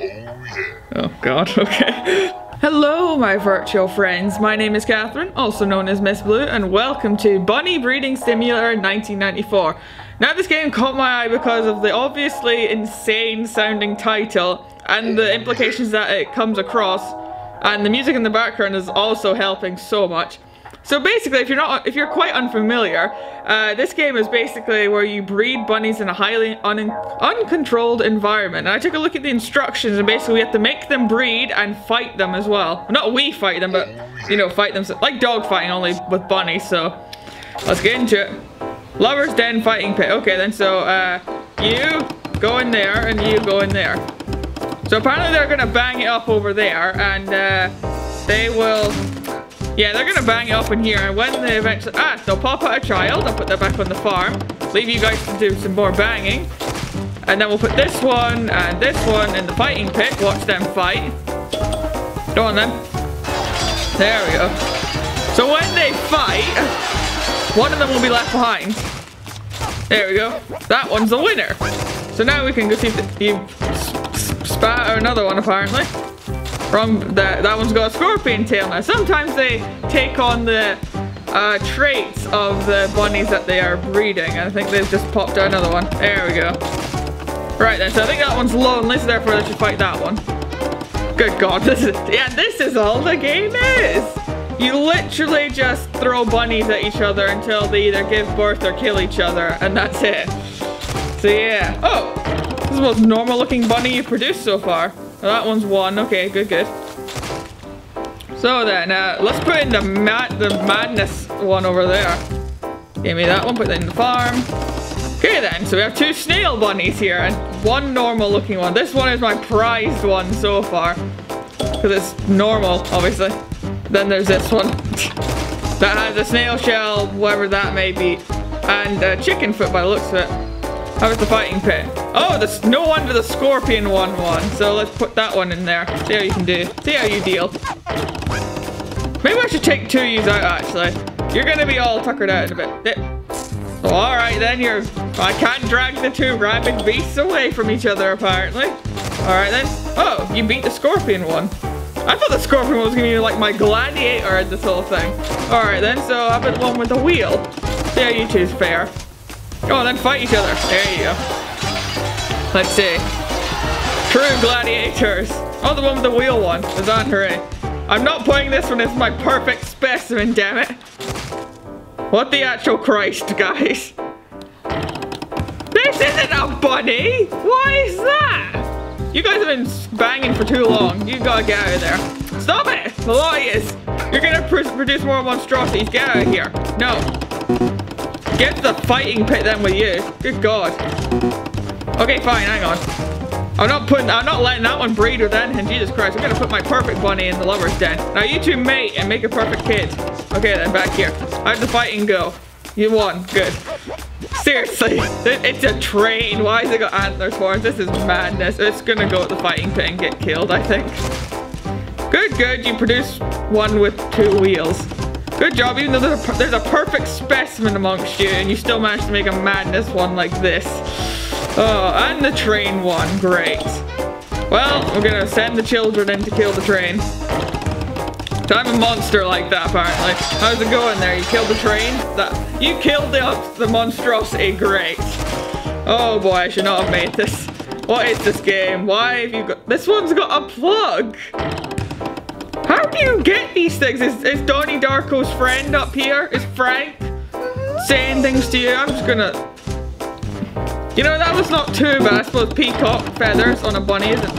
Oh god, okay. Hello, my virtual friends. My name is Kathryn, also known as Miss Blue, and welcome to Bunny Breeding Simulator 1994. Now, this game caught my eye because of the obviously insane sounding title and the implications that it comes across, and the music in the background is also helping so much. So basically, if you're not, if you're quite unfamiliar, uh, this game is basically where you breed bunnies in a highly un uncontrolled environment. And I took a look at the instructions, and basically we have to make them breed and fight them as well. Not we fight them, but you know, fight them like dog fighting, only with bunnies. So let's get into it. Lover's Den fighting pit. Okay, then so uh, you go in there, and you go in there. So apparently they're gonna bang it up over there, and uh, they will yeah, they're gonna bang it up in here, and when they eventually- Ah, they'll pop out a child, I'll put that back on the farm. Leave you guys to do some more banging. And then we'll put this one and this one in the fighting pit. Watch them fight. Go on then. There we go. So when they fight, one of them will be left behind. There we go. That one's the winner. So now we can go see if you spat another one apparently. Wrong, that, that one's got a scorpion tail now. Sometimes they take on the uh, traits of the bunnies that they are breeding. I think they've just popped out another one. There we go. Right then, so I think that one's lonely, so therefore they should fight that one. Good god, this is, yeah, this is all the game is. You literally just throw bunnies at each other until they either give birth or kill each other, and that's it. So yeah. Oh, this is the most normal looking bunny you've produced so far. Well, that one's one. Okay, good, good. So then, uh, let's put in the mad the madness one over there. Give me that one, put that in the farm. Okay then, so we have two snail bunnies here and one normal looking one. This one is my prized one so far. Because it's normal, obviously. Then there's this one. that has a snail shell, whatever that may be. And a chicken foot by the looks of it. How was the fighting pit? Oh, there's no wonder the scorpion won one. So let's put that one in there. See how you can do. See how you deal. Maybe I should take two of you out actually. You're gonna be all tuckered out in a bit. Oh, alright then, you're I can't drag the two rabid beasts away from each other apparently. Alright then. Oh, you beat the scorpion one. I thought the scorpion was gonna be like my gladiator in this whole thing. Alright then, so about the one with the wheel? See how you choose fair. Go on then, fight each other. There you go. Let's see. True gladiators. Oh, the one with the wheel one. Is on, hooray. I'm not playing this one as my perfect specimen, damn it. What the actual Christ, guys? This isn't a bunny! Why is that? You guys have been banging for too long. You gotta get out of there. Stop it! The law. You're gonna pr produce more monstrosities. Get out of here. No. Get the fighting pit then with you. Good God. Okay, fine, hang on. I'm not putting, I'm not letting that one breed with anything. Jesus Christ, I'm gonna put my perfect bunny in the lover's den. Now you two mate and make a perfect kid. Okay then, back here. How'd the fighting go? You won, good. Seriously, it's a train. Why has it got antlers it? This is madness. It's gonna go at the fighting pit and get killed, I think. Good, good, you produce one with two wheels. Good job, even though there's a, there's a perfect specimen amongst you and you still managed to make a madness one like this. Oh, and the train one, great. Well, we're gonna send the children in to kill the train. I'm a monster like that, apparently. How's it going there? You killed the train? That You killed the, the monstrosity, great. Oh boy, I should not have made this. What is this game? Why have you got- This one's got a plug! How do you get these things? Is, is Donnie Darko's friend up here? Is Frank saying things to you? I'm just gonna... You know, that was not too bad. I suppose peacock feathers on a bunny isn't...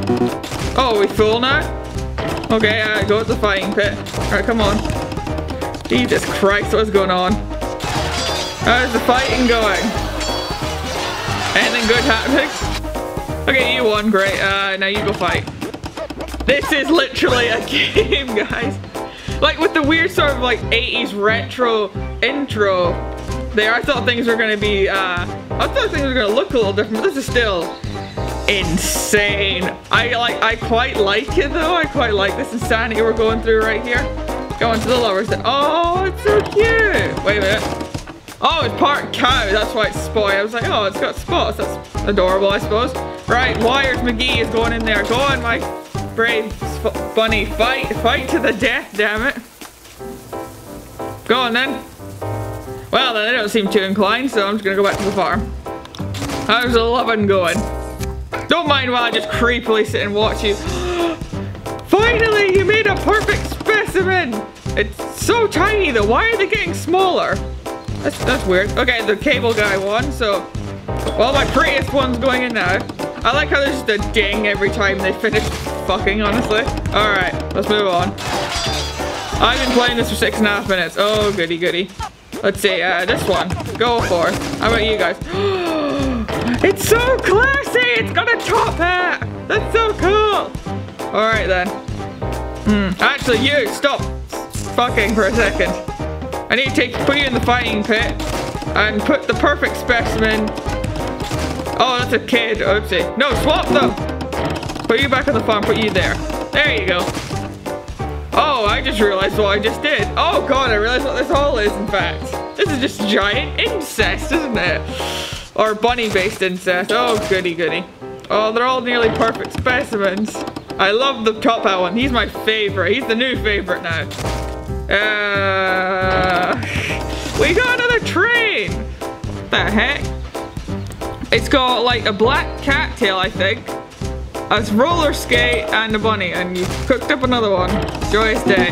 Oh, are we full now? Okay, uh, go to the fighting pit. Alright, come on. Jesus Christ, what's going on? How's the fighting going? Anything good happening? Okay, you won, great. Uh, now you go fight. This is literally a game, guys. Like with the weird sort of like 80s retro intro there. I thought things were gonna be, uh, I thought things were gonna look a little different, but this is still insane. I like, I quite like it though. I quite like this insanity we're going through right here. Going to the lowers. Oh, it's so cute. Wait a minute. Oh, it's part cow. That's why it's spoiled. I was like, oh, it's got spots. That's adorable, I suppose. Right, Wires McGee is going in there. Go on, my brave bunny. Fight. Fight to the death, damn it. Go on, then. Well, then, they don't seem too inclined, so I'm just to go back to the farm. How's the loving going? Don't mind while I just creepily sit and watch you. Finally, you made a perfect specimen! It's so tiny though, why are they getting smaller? That's, that's weird. Okay, the cable guy won, so... Well, my prettiest one's going in now. I like how there's just a ding every time they finish fucking, honestly. Alright, let's move on. I've been playing this for six and a half minutes. Oh, goody goody. Let's see, uh, this one. Go for. How about you guys? it's so classy! It's got a top hat! That's so cool! Alright then. Hmm. Actually, you, stop fucking for a second. I need to take, put you in the fighting pit and put the perfect specimen. Oh, that's a kid. Oopsie. No, swap them! Put you back on the farm, put you there. There you go. Oh, I just realized what I just did. Oh god, I realized what this all is, in fact. This is just giant incest, isn't it? Or bunny-based incest. Oh, goody goody. Oh, they're all nearly perfect specimens. I love the top hat one. He's my favorite. He's the new favorite now. Uh, we got another train. What the heck? It's got like a black cattail, I think. A roller skate and a bunny. And you cooked up another one. Joyous day.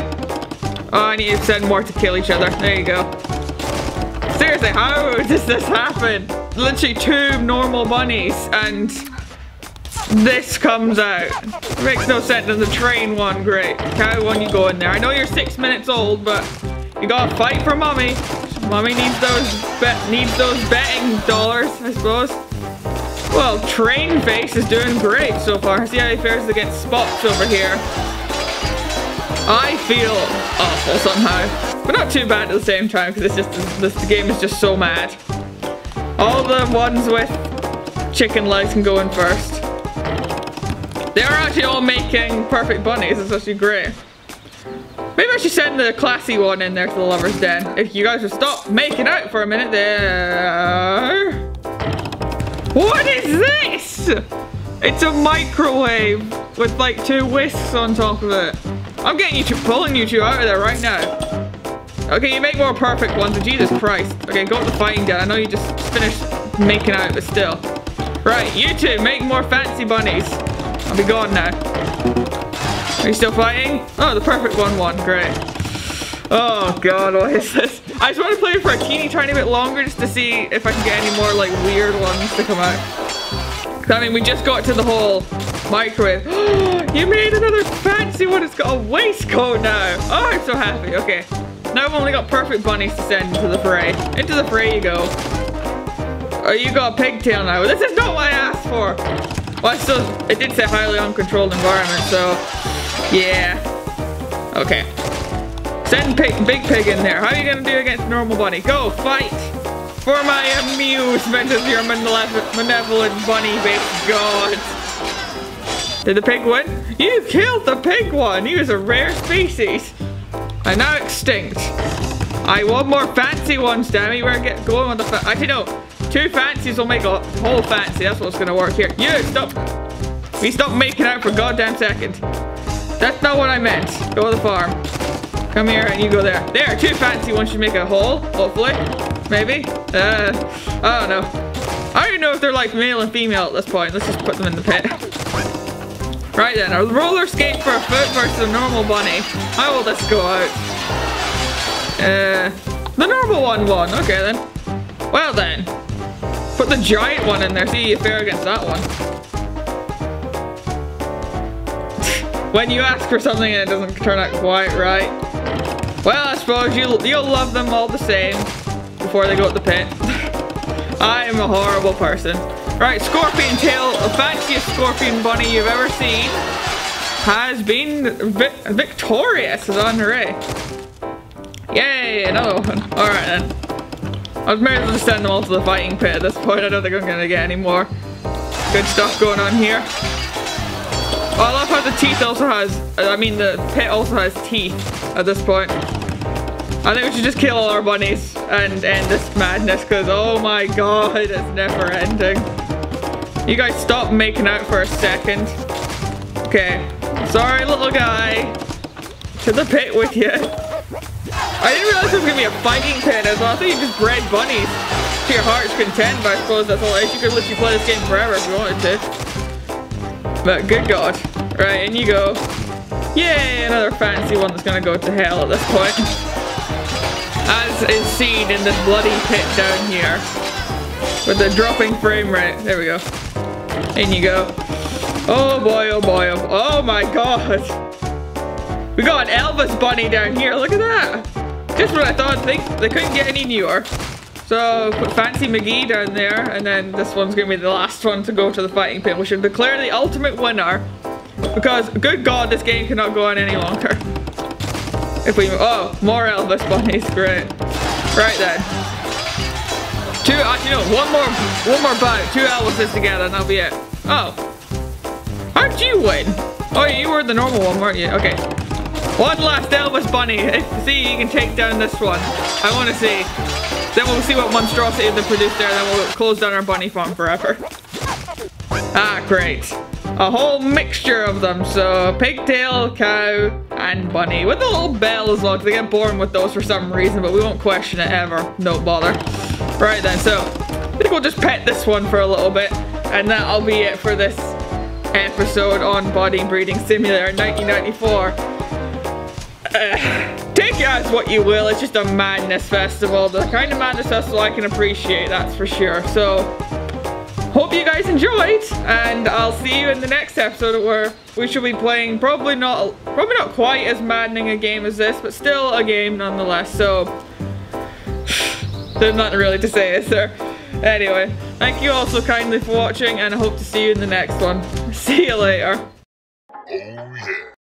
Oh, I need to send more to kill each other. There you go. Seriously, how does this happen? Literally two normal bunnies and this comes out. Makes no sense. And the train one, great. Cow one, you go in there. I know you're six minutes old, but you gotta fight for mommy. Mommy needs those bet needs those betting dollars, I suppose. Well, Train Face is doing great so far. See how he fares against Spots over here. I feel awful somehow. But not too bad at the same time, because it's just this game is just so mad. All the ones with chicken legs can go in first. They are actually all making perfect bunnies. It's actually great. Maybe I should send the classy one in there to the lover's den. If you guys would stop making out for a minute there. What is this? It's a microwave with like two whisks on top of it. I'm getting you two, pulling you two out of there right now. Okay, you make more perfect ones, oh, Jesus Christ. Okay, go to the fighting den. I know you just finished making out, but still. Right, you two, make more fancy bunnies. I'll be gone now. Are you still fighting? Oh, the perfect one won. Great. Oh god, what is this? I just want to play it for a teeny tiny bit longer just to see if I can get any more like weird ones to come out. I mean, we just got to the whole microwave. you made another fancy one. It's got a waistcoat now. Oh, I'm so happy. Okay. Now I've only got perfect bunnies to send into the fray. Into the fray you go. Oh, you got a pigtail now. This is not what I asked for. Well, I still, it did say highly uncontrolled environment, so yeah. Okay. Send pig, Big Pig in there. How are you gonna do against normal bunny? Go, fight! For my amusement of your malevolent bunny baby god. Did the pig win? You killed the pig one! He was a rare species. And now extinct. I want more fancy ones, damn it. We're get going with the Actually, no. Two fancies will make a whole fancy. That's what's gonna work here. You stop. We stop making out for goddamn second. That's not what I meant. Go to the farm. Come here and you go there. There, too fancy Once you make a hole, hopefully. Maybe. Uh, I don't know. I don't even know if they're like male and female at this point. Let's just put them in the pit. Right then, a roller skate for a foot versus a normal bunny. How will this go out? Uh, the normal one won. Okay then. Well then. Put the giant one in there, see if fare against that one. when you ask for something and it doesn't turn out quite right. Well, I suppose you'll, you'll love them all the same before they go to the pit. I am a horrible person. Right, Scorpion Tail, the fanciest Scorpion Bunny you've ever seen, has been vi victorious as on. Yay, another one. Alright then. I was maybe to send them all to the fighting pit at this point. I don't think I'm gonna get any more good stuff going on here. Oh, I love how the teeth also has, I mean the pit also has teeth at this point. I think we should just kill all our bunnies and end this madness because oh my god, it's never ending. You guys stop making out for a second. Okay. Sorry, little guy. To the pit with you. I didn't realize it was gonna be a fighting pit as well. I thought you just bred bunnies to your heart's content, but I suppose that's all. You could literally play this game forever if you wanted to. But good god. Right, in you go. Yay, another fancy one that's gonna go to hell at this point. As is seen in this bloody pit down here. With the dropping frame rate. There we go. In you go. Oh boy, oh boy, oh, oh my god. We got an Elvis bunny down here, look at that. Just what I thought, they, they couldn't get any newer. So put Fancy McGee down there, and then this one's gonna be the last one to go to the fighting pit. We should declare the ultimate winner. Because, good god, this game cannot go on any longer. If we, oh, more Elvis bunnies, great. Right then. Two, uh, actually no, one more, one more bout. Two Elvises together and that'll be it. Oh. How'd you win? Oh, you were the normal one, weren't you? Okay. One last Elvis bunny. See, you can take down this one. I want to see. Then we'll see what monstrosity they produce there, then we'll close down our bunny farm forever. Ah, great. A whole mixture of them. So, pigtail, cow, and bunny. With a little bell as well, because they get born with those for some reason, but we won't question it ever. No bother. Right then, so, I think we'll just pet this one for a little bit, and that'll be it for this episode on Bunny Breeding Simulator 1994. Uh, take it as what you will, it's just a madness festival. The kind of madness festival I can appreciate, that's for sure. So, hope you guys enjoyed, and I'll see you in the next episode where we should be playing probably not, probably not quite as maddening a game as this, but still a game nonetheless. So, there's nothing really to say, is there? Anyway, thank you all so kindly for watching, and I hope to see you in the next one. See you later. Oh yeah.